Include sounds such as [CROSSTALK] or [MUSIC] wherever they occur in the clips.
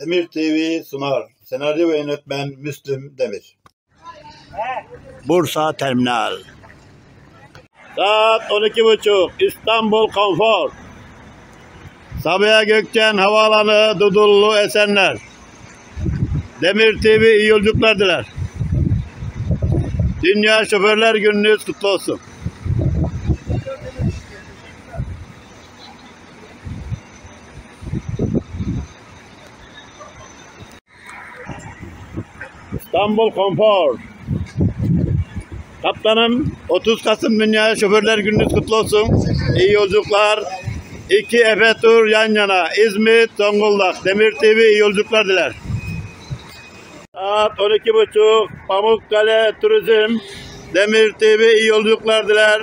Demir TV sunar. Senaryo ve yönetmen Müslüm Demir. Bursa Terminal. Saat 12.30 İstanbul Konfor. Sabiha Gökçen Havaalanı Dudullu Esenler. Demir TV iyi yolculuklar diler. Dünya Şoförler Gününüz kutlu olsun. İstanbul Konfor. Kaptanım 30 Kasım Dünya Şoförler Gününüz kutlu olsun. İyi yolculuklar. İki Efe tur yan yana. İzmit, Zonguldak. Demir TV iyi yolculuklar diler. Saat 12.30 Pamukkale Turizm. Demir TV iyi yolculuklar diler.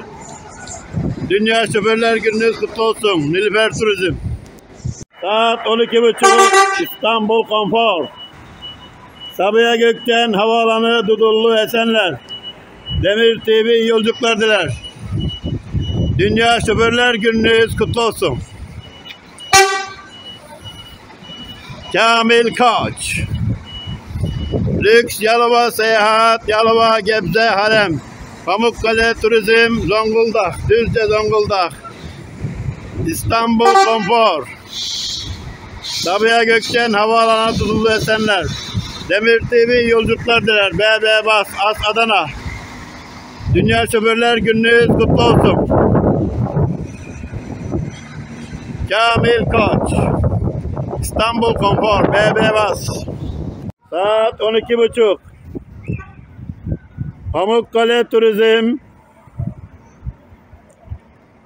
Dünya Şoförler Gününüz kutlu olsun. Nilüfer Turizm. Saat 12.30 İstanbul Konfor. Sabiha Gökçen Havaalanı Dudullu Esenler. Demir TV yolculuklar diler. Dünya Şoförler Gününüz kutlu olsun. Kamil Koç. Lüks Yalova Seyahat, Yalova Gebze Harem. Pamukkale Turizm, Zonguldak, Düzce Zonguldak. İstanbul Konfor. Sabiha Gökçen Havaalanı Dudullu Esenler. Demir TV yolculuklar diler. BB Bas, As Adana. Dünya Şoförler Gününüz kutlu olsun. Kamil Koç. İstanbul Konfor, BB Bas. Saat 12.30. Pamukkale Turizm.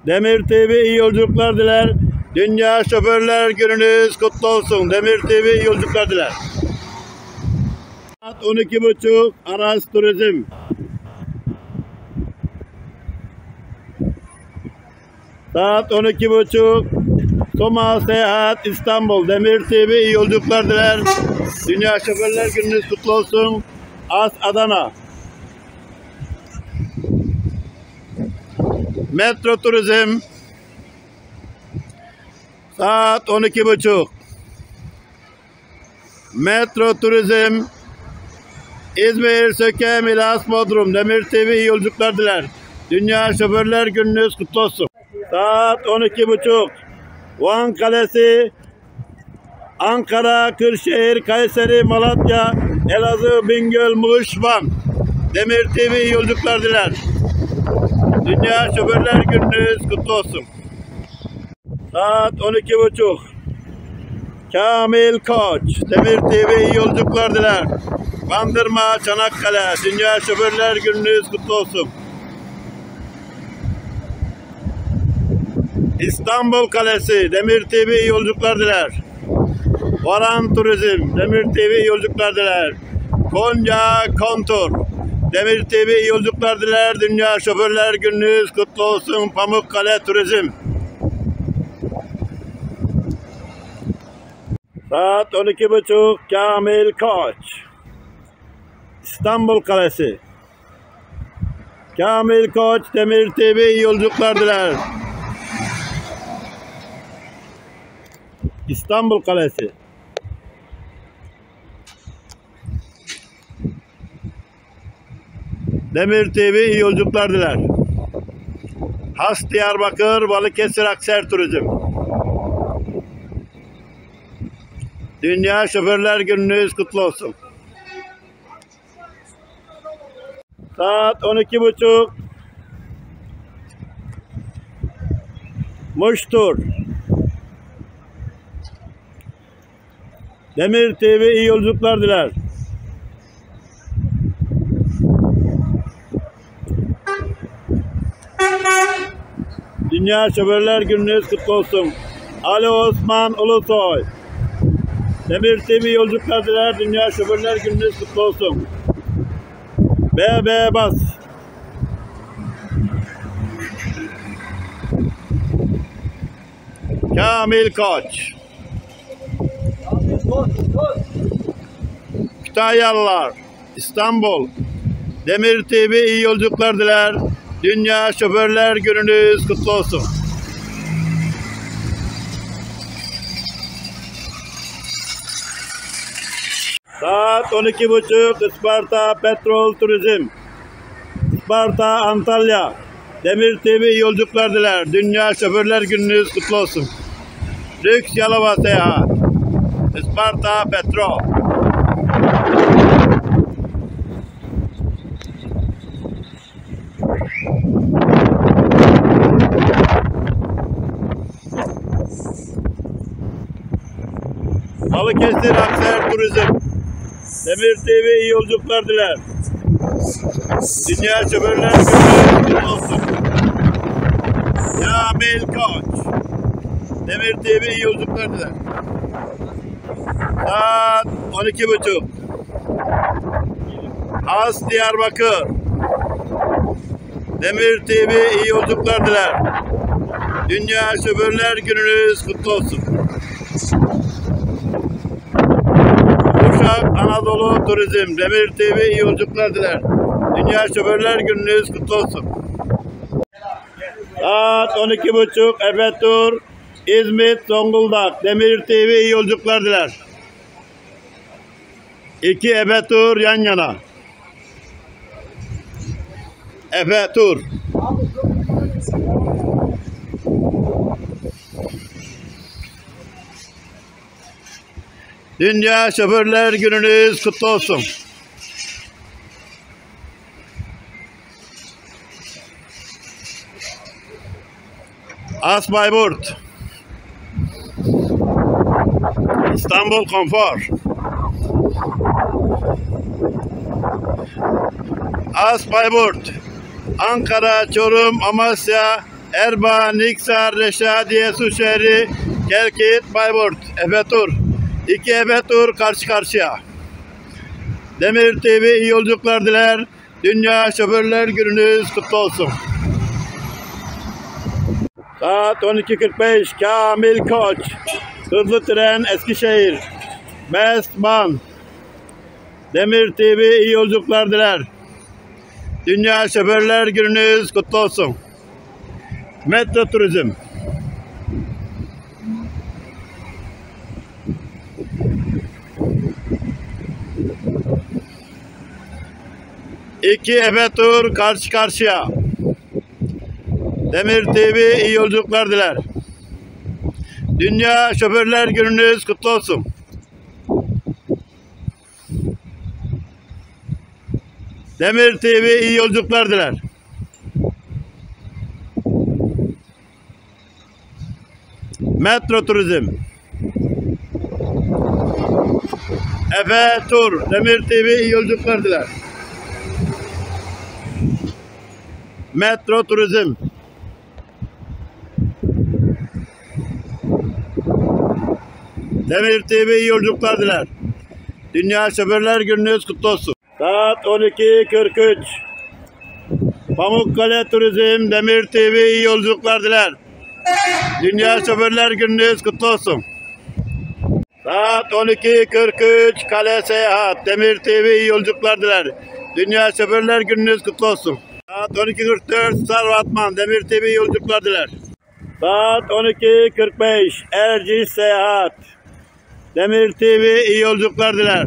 Demir TV iyi yolculuklar diler. Dünya Şoförler Gününüz kutlu olsun. Demir TV iyi yolculuklar diler. Saat 12.30 Aras Turizm. Saat 12.30 Soma Seyahat İstanbul. Demir TV iyi yolculuklar diler. Dünya Şoförler Gününüz kutlu olsun. As Adana. Metro Turizm. Saat 12.30 Metro Turizm İzmir, Söke, Milas, Bodrum, Demir TV iyi yolculuklar diler. Dünya Şoförler Gününüz kutlu olsun. Saat 12.30 Van Kalesi, Ankara, Kırşehir, Kayseri, Malatya, Elazığ, Bingöl, Muş, Van. Demir TV iyi yolculuklar diler. Dünya Şoförler Gününüz kutlu olsun. Saat 12.30 Kamil Koç, Demir TV iyi yolculuklar diler. Bandırma, Çanakkale, Dünya Şoförler Gününüz kutlu olsun. İstanbul Kalesi, Demir TV iyi yolculuklar diler. Varan Turizm, Demir TV iyi yolculuklar diler. Konya Kontur, Demir TV iyi yolculuklar diler. Dünya Şoförler Gününüz kutlu olsun. Pamukkale Turizm. Saat 12.30 Kamil Koç. İstanbul Kalesi. Kamil Koç Demir TV iyi yolculuklar diler. İstanbul Kalesi. Demir TV iyi yolculuklar diler. Has Diyarbakır Balıkesir Akser Turizm. Dünya Şoförler Gününüz kutlu olsun. Saat 12.30 Muştur. Demir TV iyi yolculuklar diler. Dünya Şoförler Gününüz kutlu olsun. Ali Osman Ulusoy. Demir TV yolculuklar diler. Dünya Şoförler Gününüz kutlu olsun. BB Bas. Kamil Koç. Kütahyalılar. İstanbul. Demir TV iyi yolculuklar diler. Dünya Şoförler Gününüz kutlu olsun. Saat 12.30 Isparta Petrol Turizm. Isparta Antalya. Demir TV yolculuklar diler. Dünya Şoförler Gününüz kutlu olsun. Lüks Yalova Seyahat. Isparta Petrol. Balıkesir Akser Turizm. Demir TV iyi yolculuklar diler. Dünya Şoförler Günü olsun. Kamil Koç. Demir TV iyi yolculuklar diler. Saat 12.30. As Diyarbakır. Demir TV iyi yolculuklar diler. Dünya Şoförler Gününüz kutlu olsun. Anadolu Turizm Demir TV iyi yolculuklar diler. Dünya Şoförler Gününüz kutlu olsun. Saat 12.30 Efe Tur İzmit Zonguldak Demir TV iyi yolculuklar diler. İki Efe Tur yan yana. Efe Tur. Dünya Şoförler Gününüz kutlu olsun. As Bayburt. İstanbul Konfor. As Bayburt. Ankara, Çorum, Amasya, Erbaa, Niksar, Reşadiye, Suşehri, Kerkit, Bayburt, Efetur. İki Efetur karşı karşıya. Demir TV iyi yolculuklar diler. Dünya Şoförler Gününüz kutlu olsun. Saat 12.45 Kamil Koç. Hızlı tren Eskişehir. Bestman. Demir TV iyi yolculuklar diler. Dünya Şoförler Gününüz kutlu olsun. Metro Turizm. İki Efe Tur karşı karşıya. Demir TV iyi yolculuklar diler. Dünya Şoförler Gününüz kutlu olsun. Demir TV iyi yolculuklar diler. Metro Turizm. Efe Tur, Demir TV iyi yolculuklar diler. Metro Turizm. Demir TV iyi yolculuklar diler. Dünya Şoförler Gününüz kutlu olsun. Saat 12.43. Pamukkale Turizm Demir TV iyi yolculuklar diler. Dünya Şoförler Gününüz kutlu olsun. Saat 12.43 Kale Seyahat Demir TV iyi yolculuklar diler. Dünya Şoförler Gününüz kutlu olsun. Saat 12.44 Sarvatman Demir TV yolculuklar diler. Saat 12.45 Erciş Seyahat Demir TV iyi yolculuklar diler.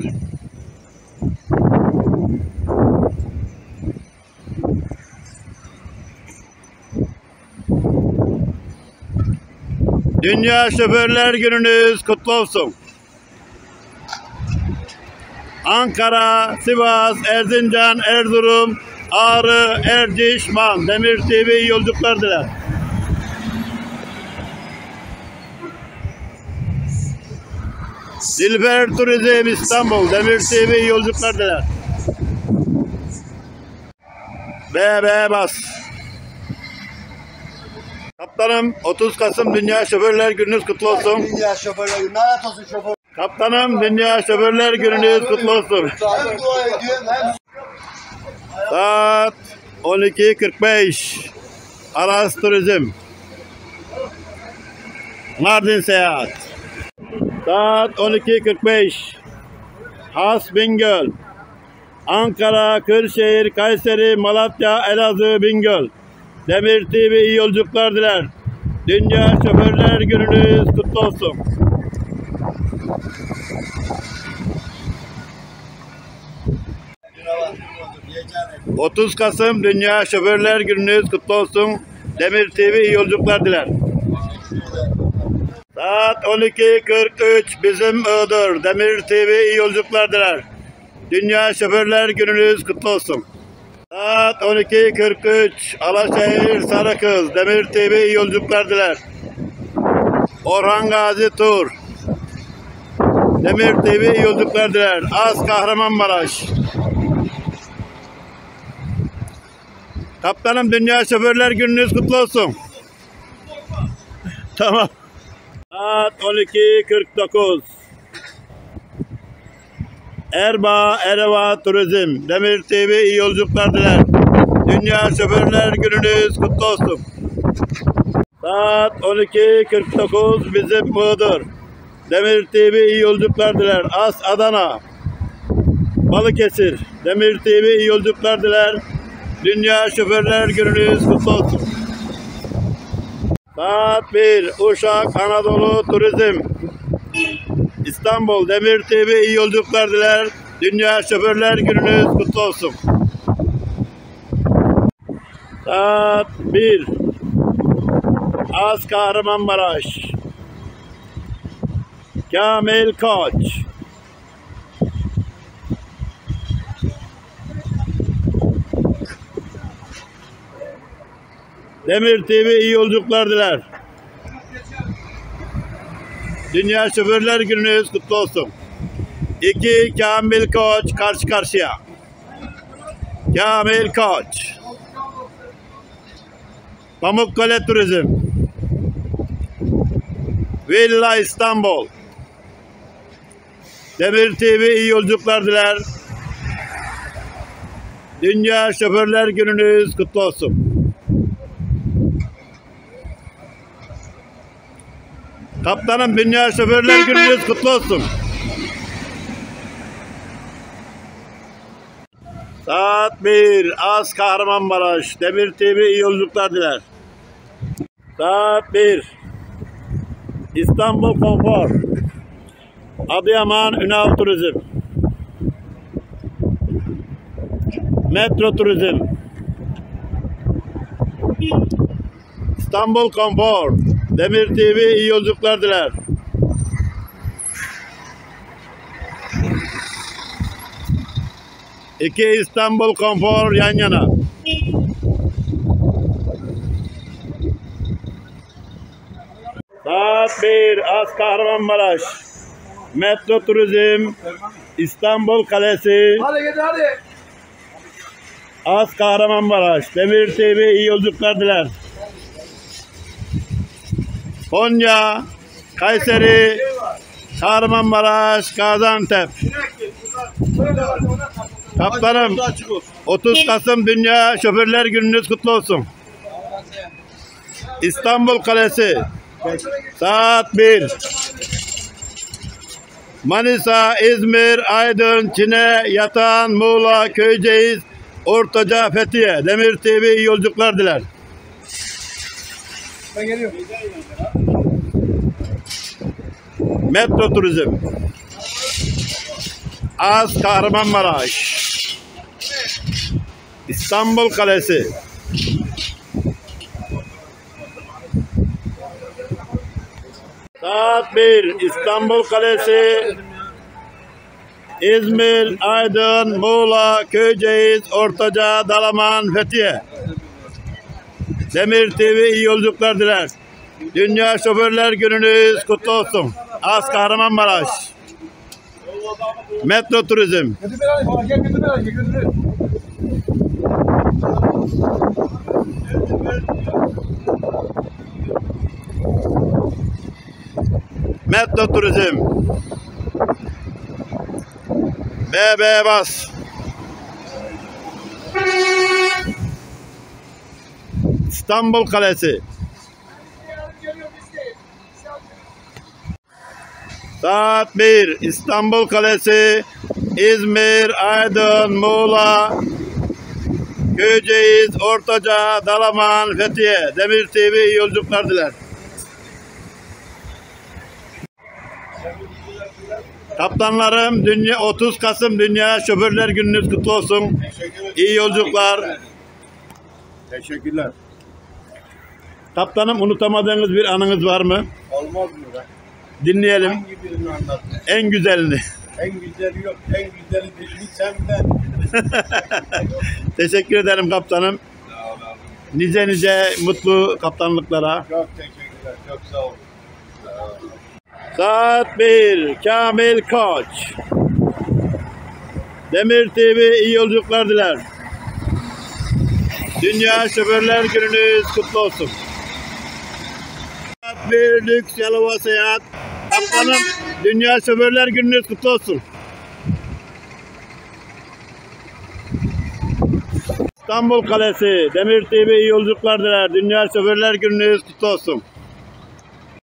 Dünya Şoförler Gününüz kutlu olsun. Ankara, Sivas, Erzincan, Erzurum, Ağrı, Erciş, Man, Demir TV iyi yolculuklar diler. Dilber Turizm İstanbul, Demir TV iyi yolculuklar diler. BB Bas. Kaptanım 30 Kasım Dünya Şoförler Gününüz kutlu olsun. Dünya şoförler günü. Lanet olsun şoför. Kaptanım Dünya Şoförler Gününüz kutlu olsun. Hem dua ediyorum hem Saat 12.45 Aras Turizm. Mardin Seyahat. Saat 12.45 Has Bingöl. Ankara, Kırşehir, Kayseri, Malatya, Elazığ, Bingöl. Demir TV iyi yolculuklar diler. Dünya Şoförler Gününüz kutlu olsun. 30 Kasım Dünya Şoförler Gününüz kutlu olsun. Demir TV iyi yolculuklar diler. Saat 12.43 bizim Iğdır. Demir TV iyi yolculuklar diler. Dünya Şoförler Gününüz kutlu olsun. Saat 12.43 Alaşehir Sarıkız. Demir TV iyi yolculuklar diler. Orhan Gazi Tur. Demir TV iyi yolculuklar diler. Az Kahramanmaraş. Kaptanım Dünya Şoförler Gününüz kutlu olsun. [LAUGHS] Tamam. Saat 12.49. Erbaa, Ereva Turizm. Demir TV iyi yolculuklar diler. Dünya Şoförler Gününüz kutlu olsun. Saat 12.49 bizim Iğdır. Demir TV iyi yolculuklar diler. As Adana. Balıkesir. Demir TV iyi yolculuklar diler. Dünya Şoförler Gününüz kutlu olsun. Saat 1 Uşak Anadolu Turizm. İstanbul Demir TV iyi yolculuklar diler. Dünya Şoförler Gününüz kutlu olsun. Saat 1 Az Kahramanmaraş. Kamil Koç. Demir TV iyi yolculuklar diler. Dünya Şoförler Gününüz kutlu olsun. İki Kamil Koç karşı karşıya. Kamil Koç. Pamukkale Turizm. Villa İstanbul. Demir TV iyi yolculuklar diler. Dünya Şoförler Gününüz kutlu olsun. Kaptanım Dünya Şoförler Gününüz kutlu olsun. Saat 1 Az Kahramanmaraş. Demir TV iyi yolculuklar diler. Saat 1 İstanbul Konfor. Adıyaman Ünal Turizm. Metro Turizm. İstanbul Konfor Demir TV iyi yolculuklar diler. İki İstanbul Konfor yan yana. Saat 1 Az Kahramanmaraş. Metro Turizm. İstanbul Kalesi. Hadi git hadi. Az Kahramanmaraş. Demir TV iyi yolculuklar diler. Konya, Kayseri, Kahramanmaraş, Gaziantep. Kaptanım 30 Kasım Dünya Şoförler Gününüz kutlu olsun. İstanbul Kalesi saat 1. Manisa, İzmir, Aydın, Çine, Yatan, Muğla, Köyceğiz, Ortaca, Fethiye. Demir TV yolculuklar diler. Ben geliyorum. Metro Turizm. Az Kahramanmaraş. İstanbul Kalesi. Saat 1 İstanbul Kalesi. İzmir, Aydın, Muğla, Köyceğiz, Ortaca, Dalaman, Fethiye. Demir TV iyi yolculuklar diler. Dünya Şoförler Gününüz kutlu olsun. Az Kahramanmaraş. Metro Turizm. Metro Turizm. BB Bas. İstanbul Kalesi. Saat 1 İstanbul Kalesi, İzmir, Aydın, Muğla, Köyceğiz, Ortaca, Dalaman, Fethiye, Demir TV iyi yolculuklar diler. Kaptanlarım dünya 30 Kasım Dünya Şoförler Gününüz kutlu olsun. İyi yolculuklar. Teşekkürler. Kaptanım unutamadığınız bir anınız var mı? Olmaz mı? Dinleyelim. Hangi birini anlattın? En güzelini. En güzeli yok. En güzeli dilini senden. [LAUGHS] Teşekkür ederim kaptanım. Sağ ol abi. Nice nice mutlu kaptanlıklara. Çok teşekkürler. Çok sağ ol. Sağ ol. Saat 1. Kamil Koç. Demir TV iyi yolculuklar diler. Dünya Şoförler Gününüz kutlu olsun. Saat 1 Lüks Yalova Seyahat. Kaptanım Dünya Şoförler Gününüz kutlu olsun. İstanbul Kalesi, Demir TV yolculuklar diler. Dünya Şoförler Gününüz kutlu olsun.